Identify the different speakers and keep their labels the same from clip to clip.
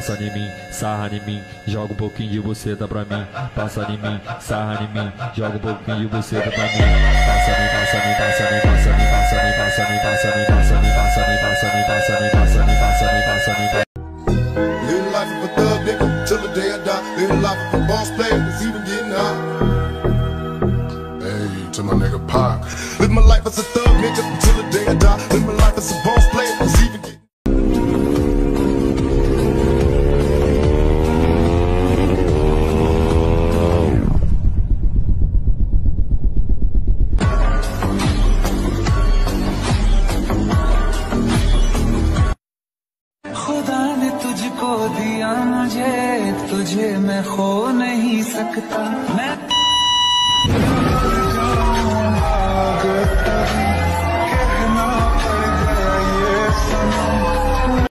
Speaker 1: passa em mim, sarra em mim, joga um pouquinho de buceta pra mim, passa em mim, sarra em mim, joga um pouquinho de buceta pra mim, passa em mim, passa em mim, passa em mim, passa em mim, passa em mim, passa em mim, passa em mim, passa em mim, passa em mim, passa em mim, passa em mim, passa em mim, passa em mim, passa.
Speaker 2: Live life of a thug nigga till the day I die. Live life of a boss player that's even getting high. Hey, to my nigga Pac. Live my life as a thug nigga
Speaker 3: मैं खो नहीं सकता मैं कहना पड़ गया ये सनम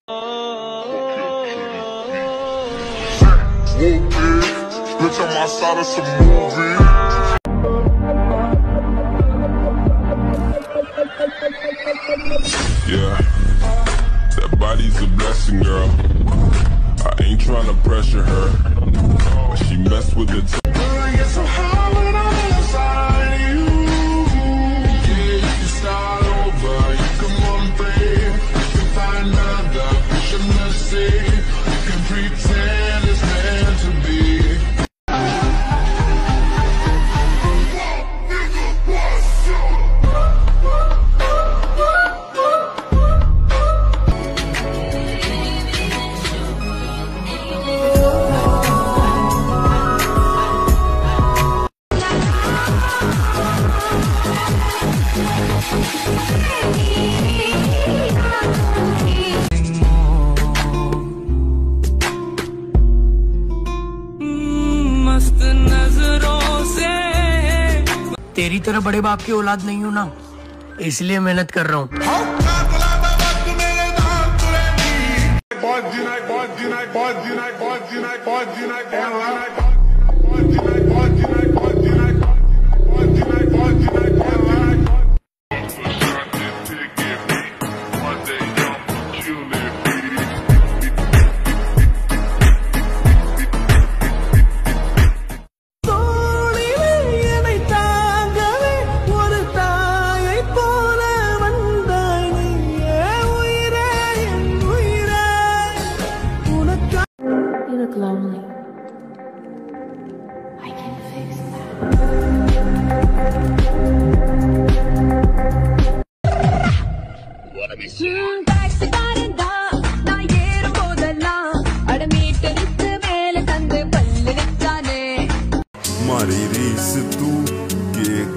Speaker 2: Bitch, I'm outside of some movie. Yeah, that body's a blessing, girl. I ain't trying to pressure her, but she messed with the. Girl, I get so high
Speaker 4: तेरी तरह बड़े बाप की औलाद नहीं हूँ ना इसलिए मेहनत कर रहा हूँ
Speaker 5: बहुत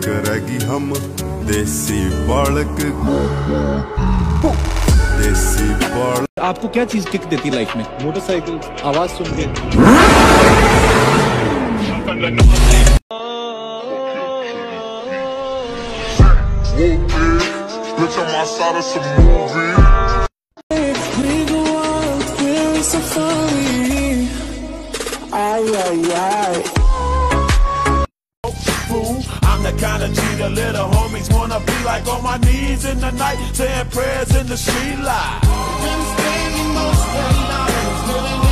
Speaker 5: करेगी हम देसी बालक देसी बालक
Speaker 6: आपको क्या चीज़ किक देती लाइफ में मोटरसाइकिल आवाज़ सुन के
Speaker 7: kind of cheater. Little homies wanna be like on my knees in the night, saying prayers in the street light.
Speaker 3: Been staying most of the night,